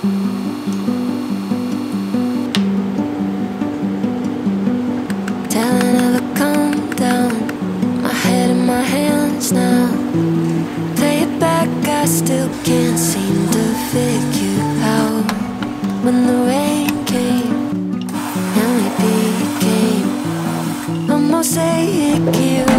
Telling her to calm down. My head in my hands now. Play it back, I still can't seem to figure out. When the rain came and we became a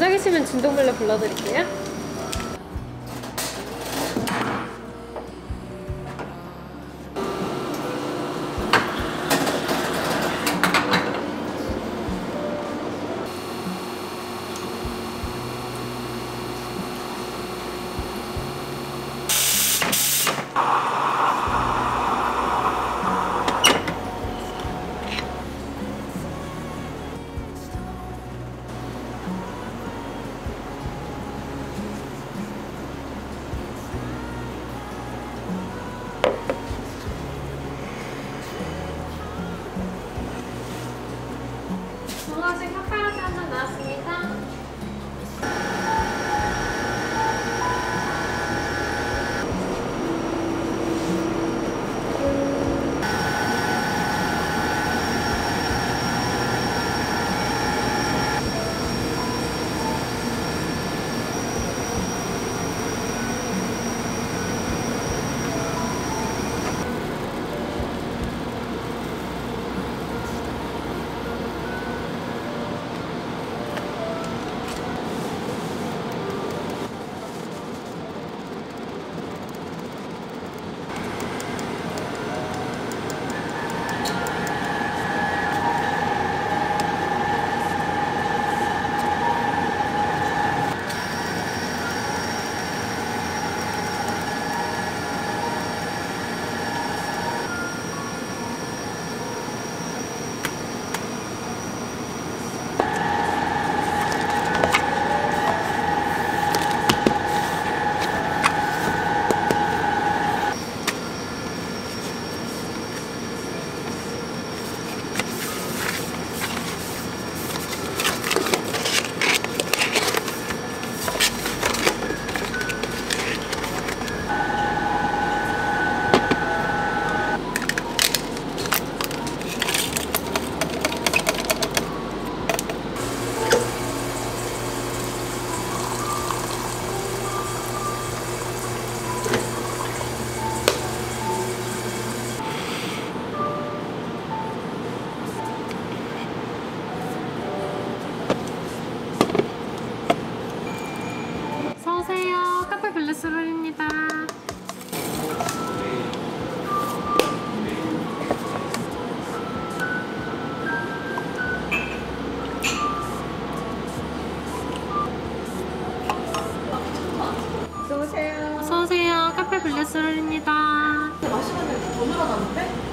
앉아 계시면 진동벨로 불러드릴게요. 주문하신 카페라떼 한잔 나왔습니다. 어서오세요. 어서오세요. 카페 블루스롤입니다. 마시면 더 늘어나는데?